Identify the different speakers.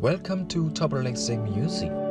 Speaker 1: Welcome to Toberlexing Music.